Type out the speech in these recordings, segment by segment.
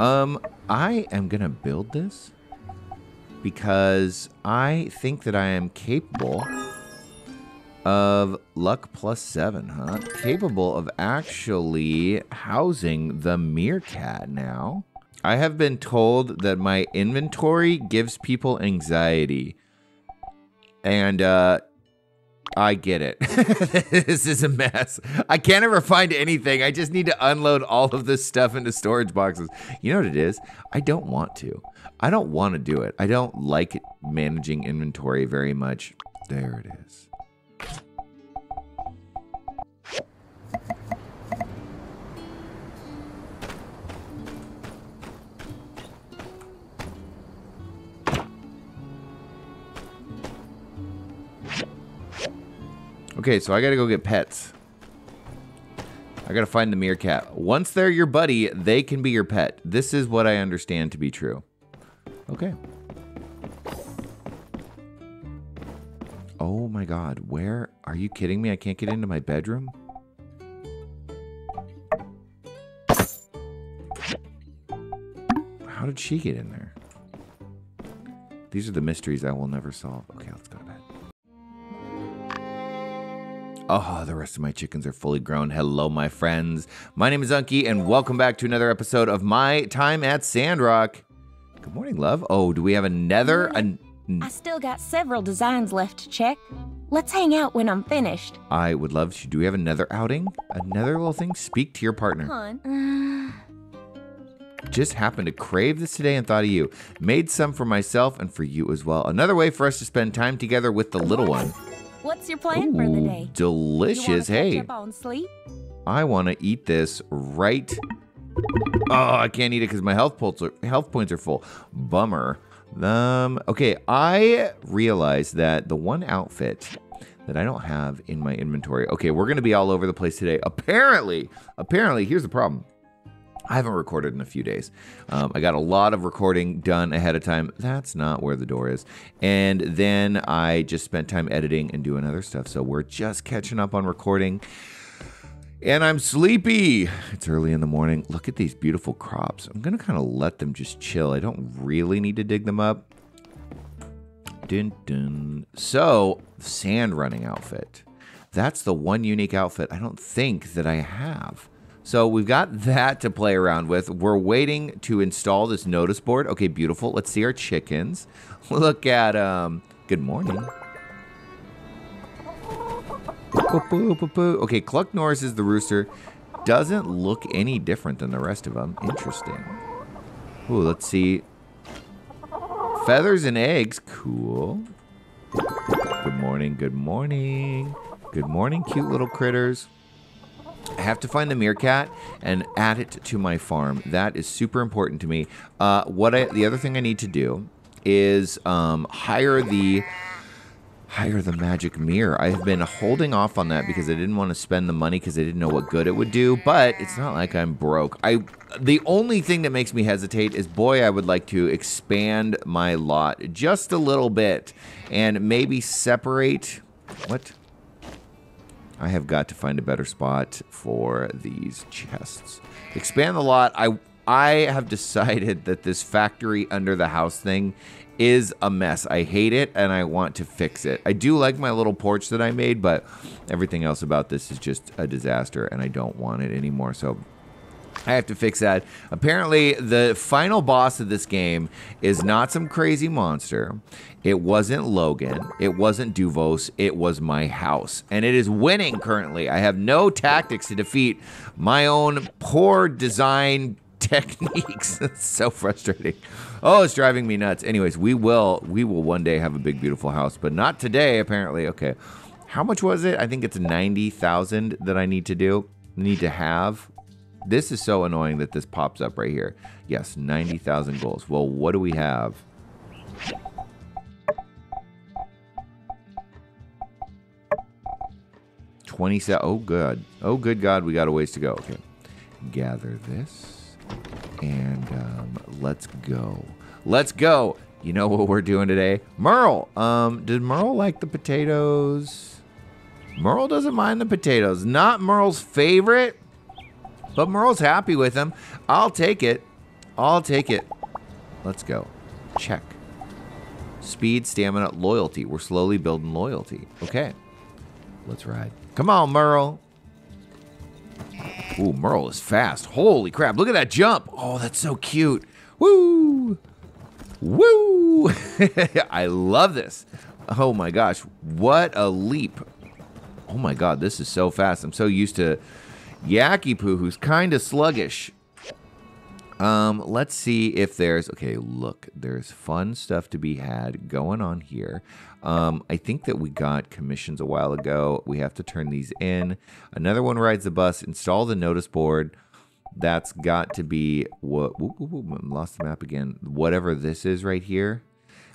Um, I am gonna build this because I think that I am capable of luck plus seven, huh? Capable of actually housing the meerkat now. I have been told that my inventory gives people anxiety. And uh I get it. this is a mess. I can't ever find anything. I just need to unload all of this stuff into storage boxes. You know what it is? I don't want to. I don't want to do it. I don't like managing inventory very much. There it is. Okay, so I gotta go get pets. I gotta find the meerkat. Once they're your buddy, they can be your pet. This is what I understand to be true. Okay. Oh my god, where? Are you kidding me? I can't get into my bedroom? How did she get in there? These are the mysteries I will never solve. Okay, let's go Oh, the rest of my chickens are fully grown. Hello, my friends. My name is Unkie, and welcome back to another episode of My Time at Sandrock. Good morning, love. Oh, do we have another? An- I still got several designs left to check. Let's hang out when I'm finished. I would love to. Do we have another outing? Another little thing? Speak to your partner. Hon. Just happened to crave this today and thought of you. Made some for myself and for you as well. Another way for us to spend time together with the little one. What's your plan for the day? delicious. You wanna catch Hey, up on sleep? I want to eat this right. Oh, I can't eat it because my health points are health points are full. Bummer. Um. Okay, I realized that the one outfit that I don't have in my inventory. Okay, we're gonna be all over the place today. Apparently, apparently, here's the problem. I haven't recorded in a few days. Um, I got a lot of recording done ahead of time. That's not where the door is. And then I just spent time editing and doing other stuff. So we're just catching up on recording. And I'm sleepy. It's early in the morning. Look at these beautiful crops. I'm going to kind of let them just chill. I don't really need to dig them up. Dun, dun. So, sand running outfit. That's the one unique outfit I don't think that I have. So we've got that to play around with. We're waiting to install this notice board. Okay, beautiful. Let's see our chickens. Look at um. Good morning. Okay, Cluck Norris is the rooster. Doesn't look any different than the rest of them. Interesting. Ooh, let's see. Feathers and eggs. Cool. Good morning. Good morning. Good morning, cute little critters. I have to find the meerkat and add it to my farm. That is super important to me. Uh, what I, the other thing I need to do is um, hire the hire the magic mirror. I have been holding off on that because I didn't want to spend the money because I didn't know what good it would do. But it's not like I'm broke. I the only thing that makes me hesitate is boy, I would like to expand my lot just a little bit and maybe separate what I have got to find a better spot for these chests. Expand the lot. I I have decided that this factory under the house thing is a mess. I hate it and I want to fix it. I do like my little porch that I made, but everything else about this is just a disaster and I don't want it anymore. So I have to fix that. Apparently, the final boss of this game is not some crazy monster. It wasn't Logan. It wasn't Duvos. It was my house. And it is winning currently. I have no tactics to defeat my own poor design techniques. it's so frustrating. Oh, it's driving me nuts. Anyways, we will we will one day have a big beautiful house, but not today apparently. Okay. How much was it? I think it's 90,000 that I need to do. Need to have this is so annoying that this pops up right here. Yes, 90,000 goals. Well, what do we have? Twenty-seven. Oh, good. Oh, good God, we got a ways to go. Okay. Gather this. And um, let's go. Let's go. You know what we're doing today? Merle. Um, did Merle like the potatoes? Merle doesn't mind the potatoes. Not Merle's favorite, but Merle's happy with him. I'll take it. I'll take it. Let's go. Check. Speed, stamina, loyalty. We're slowly building loyalty. Okay. Let's ride. Come on, Merle. Ooh, Merle is fast. Holy crap. Look at that jump. Oh, that's so cute. Woo! Woo! I love this. Oh my gosh. What a leap. Oh my god, this is so fast. I'm so used to Yaki Poo, who's kind of sluggish. Um, let's see if there's okay. Look, there's fun stuff to be had going on here. Um, I think that we got commissions a while ago. We have to turn these in. Another one rides the bus. Install the notice board. That's got to be what? Whoop, whoop, whoop, lost the map again. Whatever this is right here.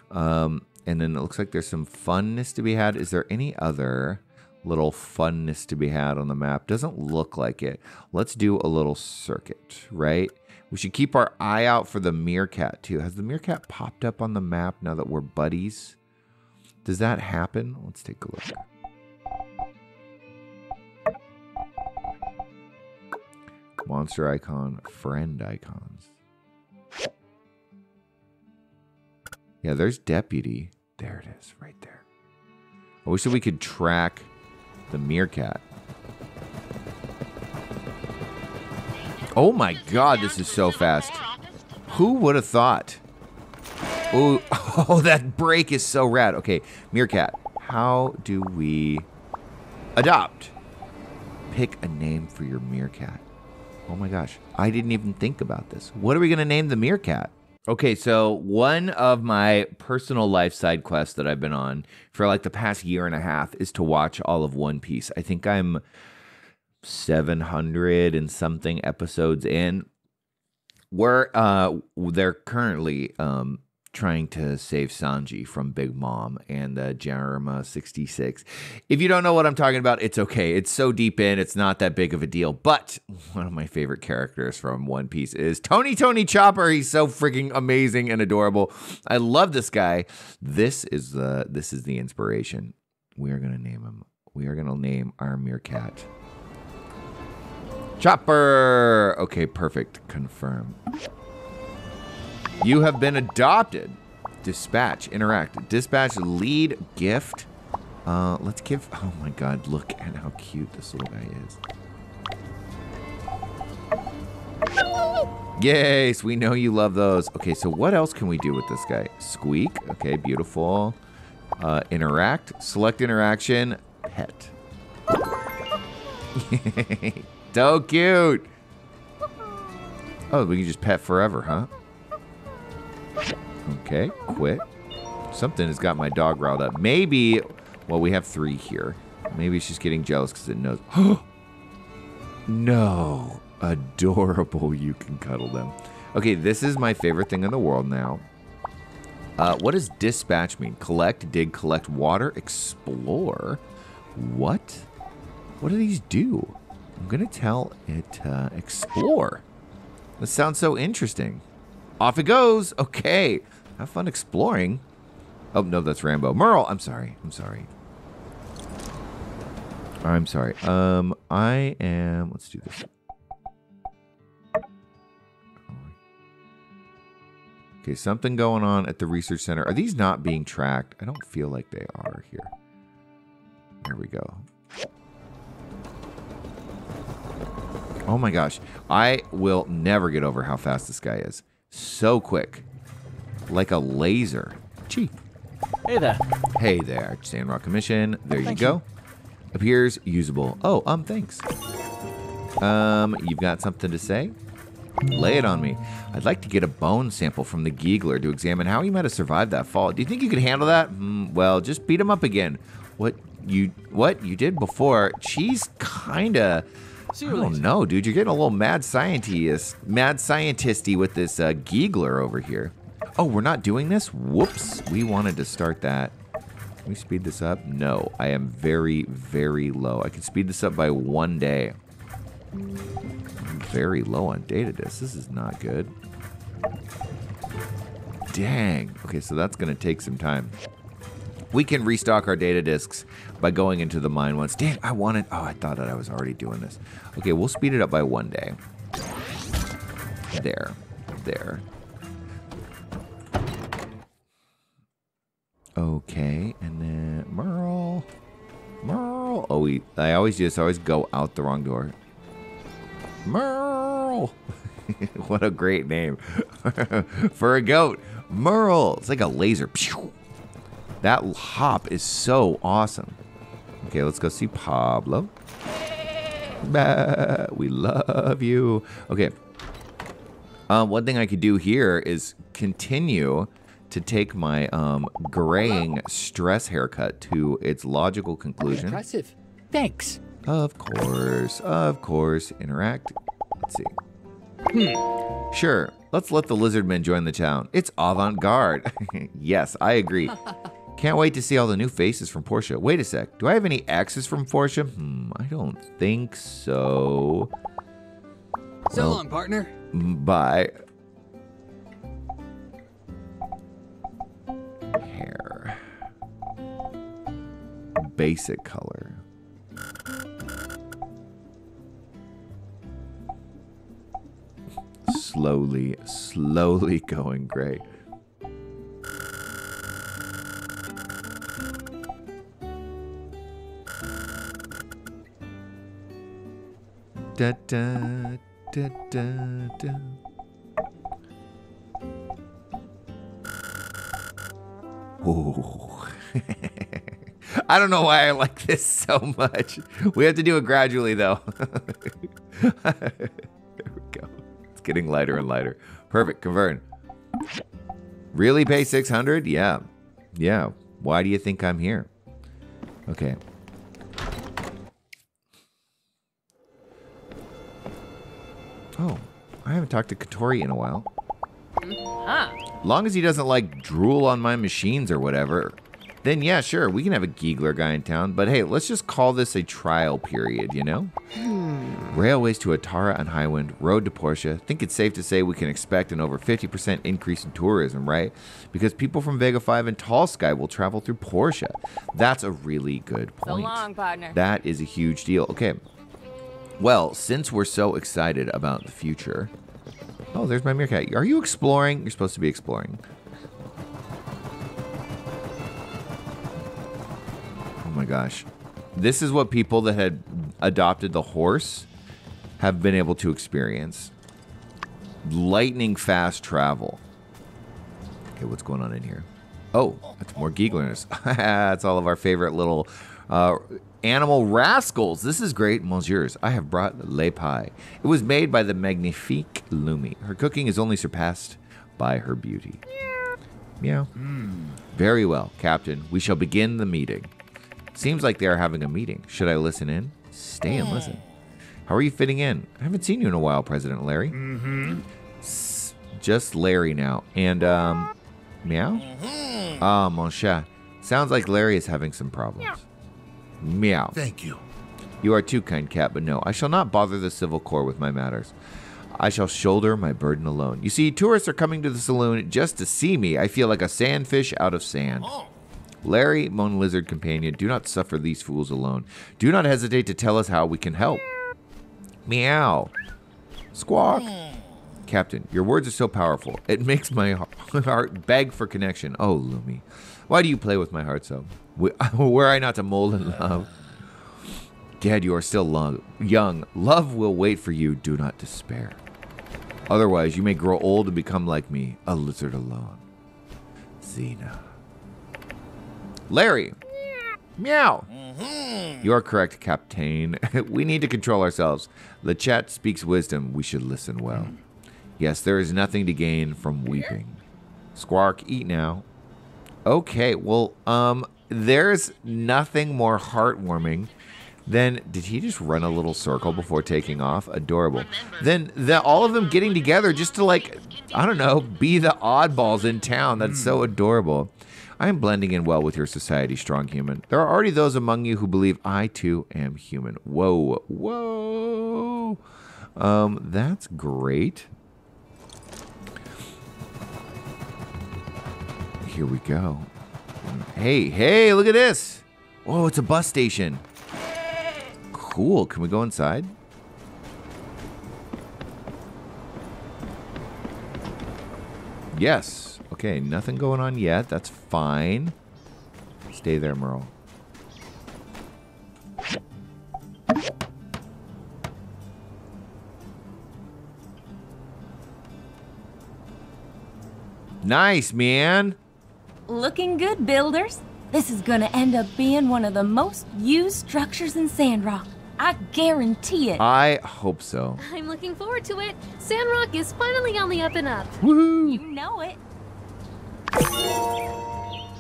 Um, and then it looks like there's some funness to be had. Is there any other? Little funness to be had on the map. Doesn't look like it. Let's do a little circuit, right? We should keep our eye out for the meerkat too. Has the meerkat popped up on the map now that we're buddies? Does that happen? Let's take a look. Monster icon, friend icons. Yeah, there's deputy. There it is, right there. I wish that we could track the meerkat. Oh my god, this is so fast. Who would have thought? Oh, oh, that break is so rad. Okay, Meerkat, how do we adopt? Pick a name for your Meerkat. Oh my gosh, I didn't even think about this. What are we going to name the Meerkat? Okay, so one of my personal life side quests that I've been on for like the past year and a half is to watch all of One Piece. I think I'm 700 and something episodes in. We're uh they're currently um trying to save Sanji from Big Mom and the Germa 66. If you don't know what I'm talking about, it's okay. It's so deep in, it's not that big of a deal. But one of my favorite characters from One Piece is Tony Tony Chopper. He's so freaking amazing and adorable. I love this guy. This is the this is the inspiration. We are going to name him. We are going to name our meerkat. Chopper! Okay, perfect. Confirm. You have been adopted. Dispatch, interact. Dispatch, lead, gift. Uh, let's give. Oh my god, look at how cute this little guy is. Yes, we know you love those. Okay, so what else can we do with this guy? Squeak. Okay, beautiful. Uh, interact. Select interaction. Pet. so cute. Oh, we can just pet forever, huh? Okay, quit. Something has got my dog riled up. Maybe, well, we have three here. Maybe she's just getting jealous because it knows. no. Adorable. You can cuddle them. Okay, this is my favorite thing in the world now. Uh, what does dispatch mean? Collect, dig, collect water, explore. What? What do these do? I'm going to tell it uh, explore. This sounds so interesting. Off it goes. Okay. Have fun exploring. Oh, no, that's Rambo. Merle, I'm sorry. I'm sorry. I'm sorry. Um, I am... Let's do this. Okay, something going on at the research center. Are these not being tracked? I don't feel like they are here. There we go. Oh my gosh. I will never get over how fast this guy is. So quick. Like a laser. Gee. Hey there. Hey there, Sandrock Commission. There you go. Appears usable. Oh, um, thanks. Um, you've got something to say? Lay it on me. I'd like to get a bone sample from the Giegler to examine how he might have survived that fall. Do you think you could handle that? Mm, well, just beat him up again. What you what you did before? She's kinda. I don't know, dude. You're getting a little mad scientist, mad scientisty with this uh, Giegler over here. Oh, we're not doing this? Whoops. We wanted to start that. Can we speed this up? No. I am very, very low. I can speed this up by one day. I'm very low on data disk. This is not good. Dang. Okay, so that's going to take some time. We can restock our data disks by going into the mine once. Dang, I wanted... Oh, I thought that I was already doing this. Okay, we'll speed it up by one day. There. there. Okay, and then Merle. Merle. Oh, we, I always just always go out the wrong door. Merle. what a great name for a goat. Merle. It's like a laser. That hop is so awesome. Okay, let's go see Pablo. Bah, we love you. Okay. Um, one thing I could do here is continue to take my um, graying stress haircut to its logical conclusion. Impressive. Thanks. Of course, of course. Interact. Let's see. Sure, let's let the lizard lizardmen join the town. It's avant garde. yes, I agree. Can't wait to see all the new faces from Portia. Wait a sec. Do I have any exes from Portia? Hmm, I don't think so. So Well- long, partner. Bye. Hair. Basic color. Slowly, slowly going gray. Da da da da da. Ooh. I don't know why I like this so much. We have to do it gradually, though. there we go. It's getting lighter and lighter. Perfect. Convert. Really pay 600? Yeah. Yeah. Why do you think I'm here? Okay. Oh, I haven't talked to Catori in a while. Long as he doesn't like drool on my machines or whatever, then yeah, sure, we can have a Giegler guy in town. But hey, let's just call this a trial period, you know? Hmm. Railways to Atara and Highwind, road to Portia. Think it's safe to say we can expect an over 50% increase in tourism, right? Because people from Vega 5 and Tall Sky will travel through Portia. That's a really good So point. long, partner. That is a huge deal. Okay. Well, since we're so excited about the future. Oh, there's my meerkat. Are you exploring? You're supposed to be exploring. Oh my gosh. This is what people that had adopted the horse have been able to experience. Lightning fast travel. Okay, what's going on in here? Oh, that's more Geeglerness. that's all of our favorite little uh, animal rascals. This is great, Monsieurs. I have brought Le Pie. It was made by the magnifique Lumi. Her cooking is only surpassed by her beauty. Meow. Very well, Captain. We shall begin the meeting. Seems like they are having a meeting. Should I listen in? Stay and listen. How are you fitting in? I haven't seen you in a while, President Larry. Mm-hmm. just Larry now. And, um, meow? Ah, mon chat. Sounds like Larry is having some problems. Meow. Thank you. You are too kind, cat, but no, I shall not bother the civil corps with my matters. I shall shoulder my burden alone. You see, tourists are coming to the saloon just to see me. I feel like a sandfish out of sand. Oh. Larry, Moan Lizard Companion, do not suffer these fools alone. Do not hesitate to tell us how we can help. Meow. Squawk. Hmm. Captain, your words are so powerful. It makes my heart beg for connection. Oh, Lumi. Why do you play with my heart so? Were I not to mold in love? Dad, you are still lo- young. Love will wait for you. Do not despair. Otherwise, you may grow old and become like me, a lizard alone. Xena. Larry. Meow. Mm-hmm. You are correct, Captain. we need to control ourselves. The chat speaks wisdom. We should listen well. Mm. Yes, there is nothing to gain from weeping. Squark, eat now. Okay, well, um, there's nothing more heartwarming than did he just run a little circle before taking off? Adorable. Then the, all of them getting together just to like, I don't know, be the oddballs in town. That's so adorable. I am blending in well with your society, strong human. There are already those among you who believe I too am human. Whoa, whoa. Um, that's great. Here we go. Hey, hey, look at this. Oh, it's a bus station. Cool. Can we go inside? Yes. Okay, nothing going on yet. That's fine. Stay there, Merle. Nice, man. Looking good, builders. This is gonna end up being one of the most used structures in Sandrock. I guarantee it. I hope so. I'm looking forward to it. Sandrock is finally on the up and up. Woohoo! you know it.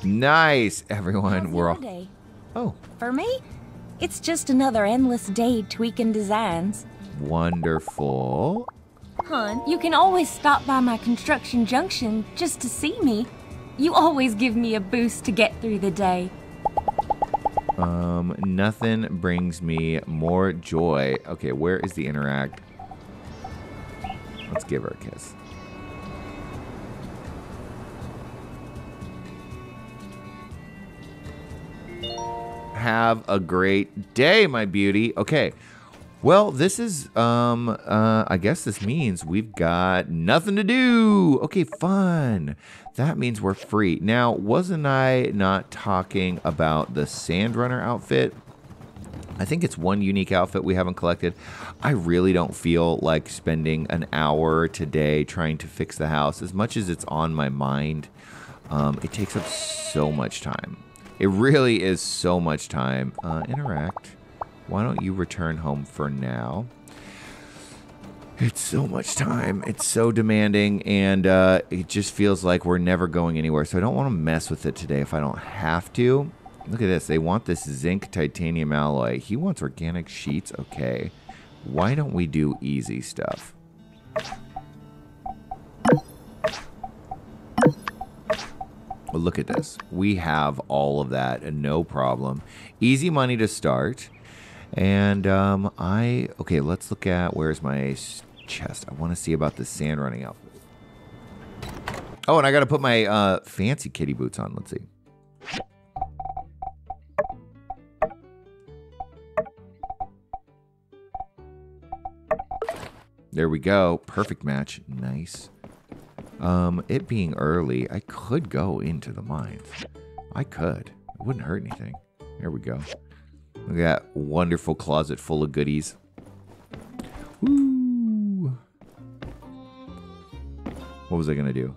Nice, everyone. How's We're all. day? Oh, For me, it's just another endless day tweaking designs. wonderful. Hun, you can always stop by my construction junction just to see me. You always give me a boost to get through the day. Um, nothing brings me more joy. Okay, where is the interact? Let's give her a kiss. Have a great day, my beauty. Okay. Well, this is um uh I guess this means we've got nothing to do. Okay, fun. That means we're free. Now, wasn't I not talking about the Sandrunner outfit? I think it's one unique outfit we haven't collected. I really don't feel like spending an hour today trying to fix the house as much as it's on my mind. Um, it takes up so much time. It really is so much time. Uh, interact. Why don't you return home for now? It's so much time. It's so demanding, and uh, it just feels like we're never going anywhere. So I don't want to mess with it today if I don't have to. Look at this. They want this zinc titanium alloy. He wants organic sheets. Okay. Why don't we do easy stuff? Well, look at this. We have all of that and no problem. Easy money to start. And um, I, okay, let's look at where's my chest. I want to see about the sand running outfit. Oh, and I got to put my uh, fancy kitty boots on. Let's see. There we go. Perfect match. Nice. Um, it being early, I could go into the mines. I could. It wouldn't hurt anything. There we go. Look at that wonderful closet full of goodies. What was I gonna do?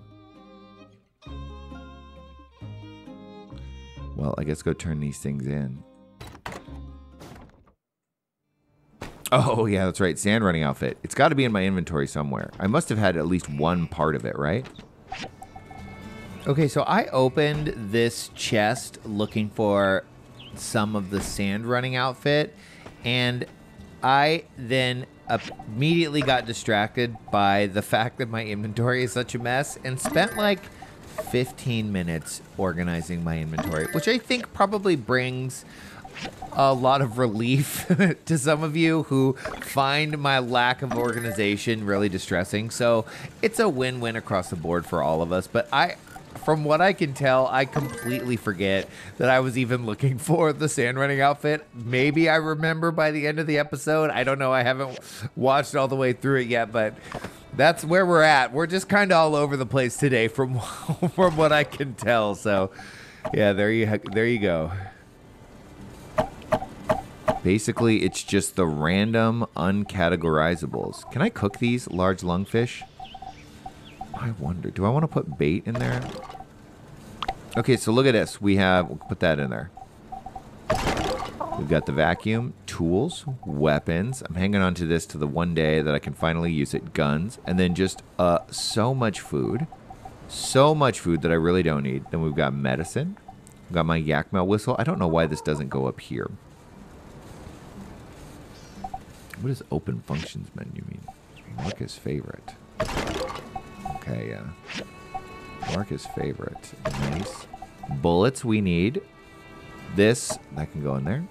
Well, I guess go turn these things in. Oh, yeah, that's right. Sand running outfit. It's got to be in my inventory somewhere. I must have had at least one part of it, right? Okay, so I opened this chest looking for some of the sand running outfit, and I then immediately got distracted by the fact that my inventory is such a mess and spent like 15 minutes organizing my inventory, which I think probably brings a lot of relief to some of you who find my lack of organization really distressing. So it's a win win across the board for all of us. But I, from what I can tell, I completely forget that I was even looking for the sand running outfit. Maybe I remember by the end of the episode. I don't know. I haven't watched all the way through it yet, but that's where we're at. We're just kind of all over the place today, from from what I can tell. So, yeah, there you there you go. Basically, it's just the random uncategorizables. Can I cook these large lungfish? I wonder. Do I want to put bait in there? Okay, so look at this. We have, we'll put that in there. We've got the vacuum, tools, weapons. I'm hanging on to this to the one day that I can finally use it. Guns, and then just uh, so much food. So much food that I really don't need. Then we've got medicine. We've got my Yakmel whistle. I don't know why this doesn't go up here. What does open functions menu mean? Marcus favorite. Okay, yeah. Marcus favorite. Nice. Bullets we need. This, that can go in there.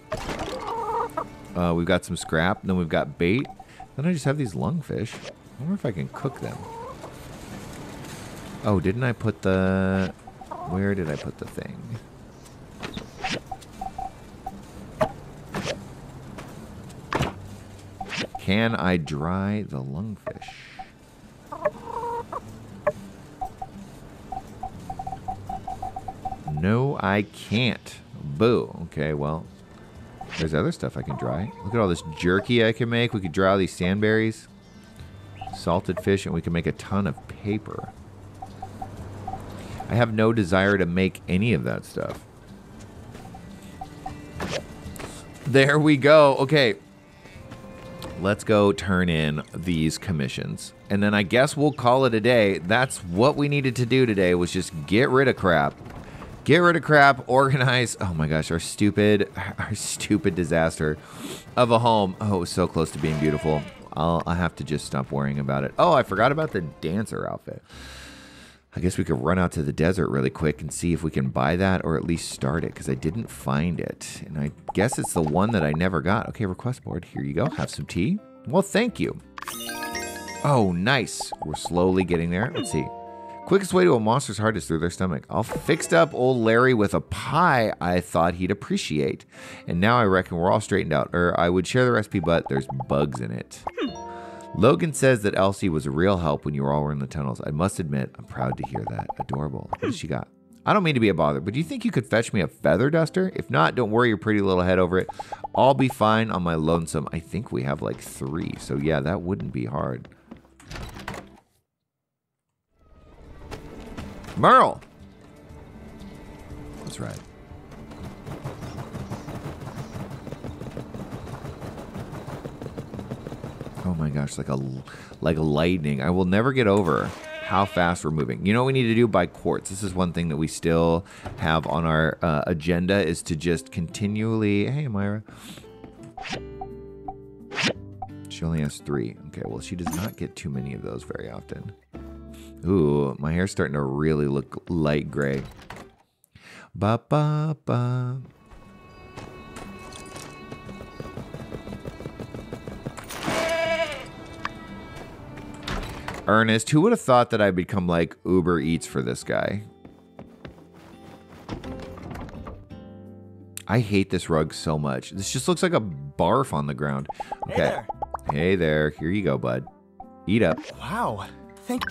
Uh, we've got some scrap. Then we've got bait. Then I just have these lungfish. I wonder if I can cook them. Oh, didn't I put the... Where did I put the thing? Can I dry the lungfish? No, I can't. Boo. Okay, well, there's other stuff I can dry. Look at all this jerky I can make. We could dry all these sandberries, salted fish, and we can make a ton of paper. I have no desire to make any of that stuff. There we go. Okay. Let's go turn in these commissions. And then I guess we'll call it a day. That's what we needed to do today was just get rid of crap. Get rid of crap, organize. Oh my gosh, our stupid our stupid disaster of a home. Oh, so close to being beautiful. I'll I have to just stop worrying about it. Oh, I forgot about the dancer outfit. I guess we could run out to the desert really quick and see if we can buy that or at least start it because I didn't find it. And I guess it's the one that I never got. Okay, request board. Here you go. Have some tea. Well, thank you. Oh, nice. We're slowly getting there. Let's see. Quickest way to a monster's heart is through their stomach. I'll fixed up old Larry with a pie I thought he'd appreciate. And now I reckon we're all straightened out. Or I would share the recipe, but there's bugs in it. Hmm. Logan says that Elsie was a real help when you all were in the tunnels. I must admit, I'm proud to hear that. Adorable. What does hmm. she got? I don't mean to be a bother, but do you think you could fetch me a feather duster? If not, don't worry your pretty little head over it. I'll be fine on my lonesome. I think we have like three, so yeah, that wouldn't be hard. Merle! That's right. Oh my gosh, like a like a lightning. I will never get over how fast we're moving. You know what we need to do by quartz. This is one thing that we still have on our uh, agenda is to just continually. Hey, Myra. She only has three. Okay, well, she does not get too many of those very often. Ooh, my hair's starting to really look light gray. Ba ba ba. Ernest, who would have thought that I'd become like Uber Eats for this guy? I hate this rug so much. This just looks like a barf on the ground. Okay. Hey there. Hey there. Here you go, bud. Eat up. Wow. Thank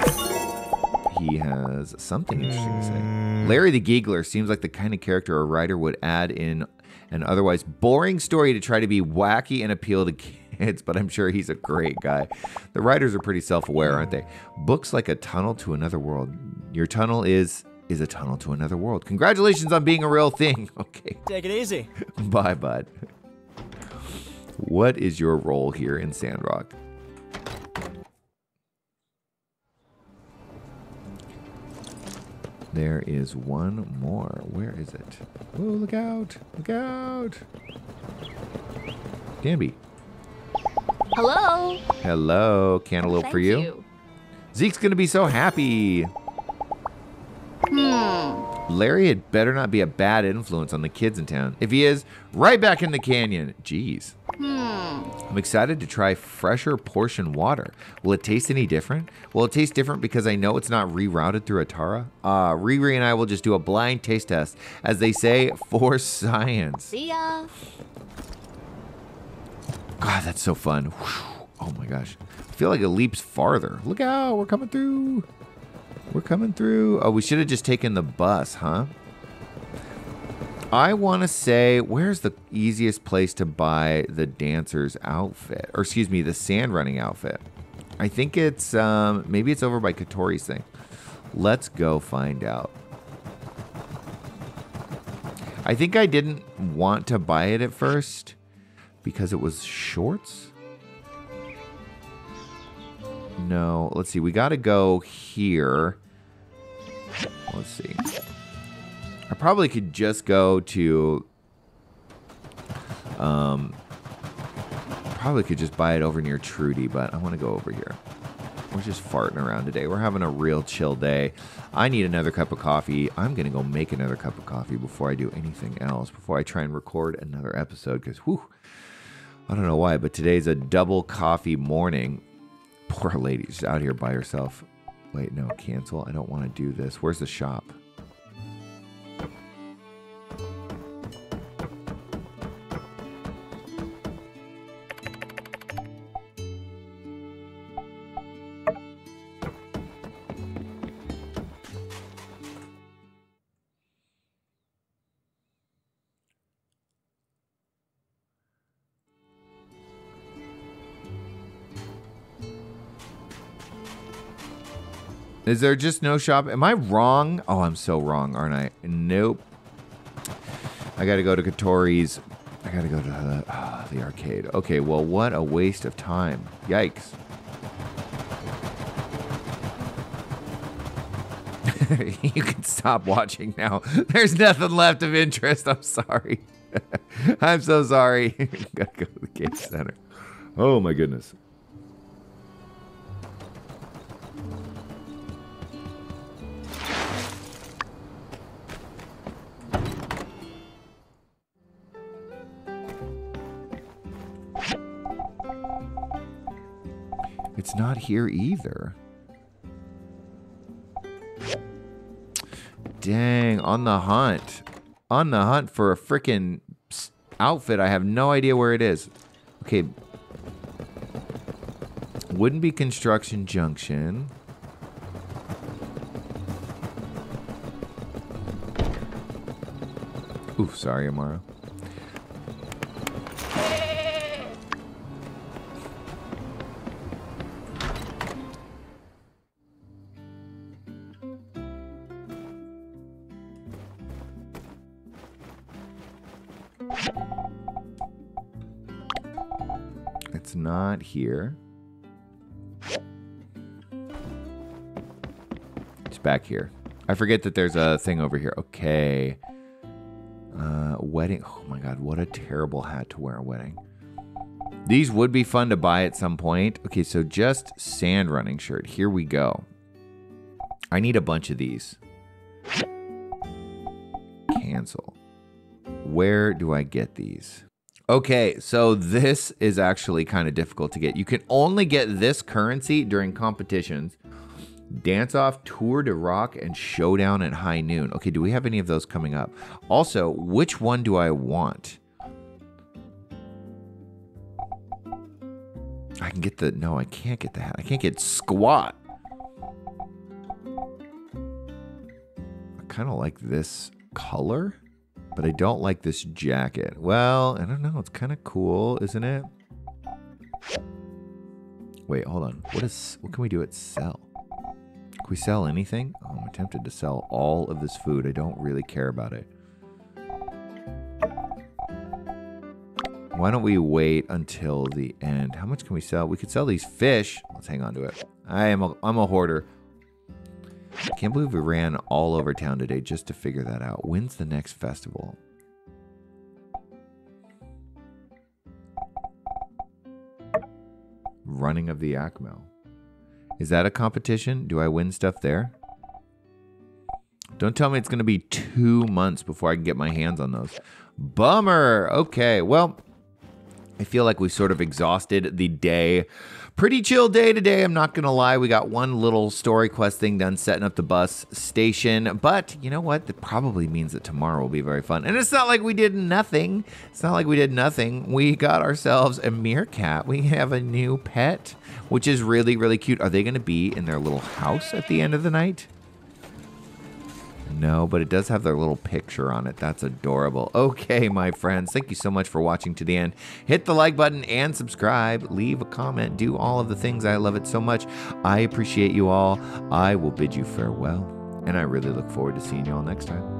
He has something interesting to say. Hmm. Larry the Giegler seems like the kind of character a writer would add in an otherwise boring story to try to be wacky and appeal to kids, but I'm sure he's a great guy. The writers are pretty self-aware, aren't they? Books like A Tunnel to Another World. Your tunnel is is a tunnel to another world. Congratulations on being a real thing. Okay. Take it easy. Bye, bud. What is your role here in Sandrock? There is one more. Where is it? Oh, look out! Look out! Danby. Hello. Hello, cantaloupe Thank for you. Zeke's gonna be so happy. Hmm. Larry had better not be a bad influence on the kids in town. If he is, right back in the canyon. Jeez. Hmm. I'm excited to try fresher portion water. Will it taste any different? Will it taste different because I know it's not rerouted through Atara? Uh, Riri and I will just do a blind taste test, as they say, for science. See ya. God, that's so fun. Whew. Oh my gosh. I feel like it leaps farther. Look out, we're coming through. We're coming through. Oh, we should have just taken the bus, huh? I want to say, where's the easiest place to buy the dancer's outfit? Or excuse me, the sand running outfit. I think it's, um, maybe it's over by Catori's thing. Let's go find out. I think I didn't want to buy it at first because it was shorts. No, let's see. We got to go here. Let's see. I probably could just go to. Um, probably could just buy it over near Trudy, but I want to go over here. We're just farting around today. We're having a real chill day. I need another cup of coffee. I'm going to go make another cup of coffee before I do anything else, before I try and record another episode, because, whew, I don't know why, but today's a double coffee morning. Poor lady, she's out here by herself. Wait, no, cancel. I don't want to do this. Where's the shop? Is there just no shop? Am I wrong? Oh, I'm so wrong, aren't I? Nope. I gotta go to Catori's. I gotta go to the, ah, the arcade. Okay, well, what a waste of time. Yikes. you can stop watching now. There's nothing left of interest. I'm sorry. I'm so sorry. Gotta go to the game center. Oh my goodness. It's not here either. Dang, on the hunt. On the hunt for a freaking outfit. I have no idea where it is. Okay. Wouldn't be Construction Junction. Oof, sorry, Amirah. It's not here. It's back here. I forget that there's a thing over here. Okay. Uh, wedding. Oh my god, what a terrible hat to wear a wedding. These would be fun to buy at some point. Okay, so just sand running shirt. Here we go. I need a bunch of these. Cancel. Where do I get these? Okay, so this is actually kind of difficult to get. You can only get this currency during competitions. Dance Off, Tour de Rock, and Showdown at High Noon. Okay, do we have any of those coming up? Also, which one do I want? I can get the. No, I can't get the hat. I can't get squat. I kind of like this color, but I don't like this jacket. Well, I don't know. It's kind of cool, isn't it? Wait, hold on. What is? What can we do at sell? Can we sell anything? Oh, I'm tempted to sell all of this food. I don't really care about it. Why don't we wait until the end? How much can we sell? We could sell these fish. Let's hang on to it. I am a, I'm a hoarder. Can't believe we ran all over town today just to figure that out. When's the next festival? Running of the Acmo. Is that a competition? Do I win stuff there? Don't tell me it's going to be two months before I can get my hands on those. Bummer. Okay, well, I feel like we sort of exhausted the day. Pretty chill day today, I'm not gonna lie. We got one little story quest thing done setting up the bus station, but you know what? That probably means that tomorrow will be very fun. And it's not like we did nothing. It's not like we did nothing. We got ourselves a meerkat. We have a new pet, which is really, really cute. Are they gonna be in their little house at the end of the night? No, but it does have their little picture on it. That's adorable. Okay, my friends, thank you so much for watching to the end. Hit the like button and subscribe. Leave a comment. Do all of the things. I love it so much. I appreciate you all. I will bid you farewell, and I really look forward to seeing you all next time.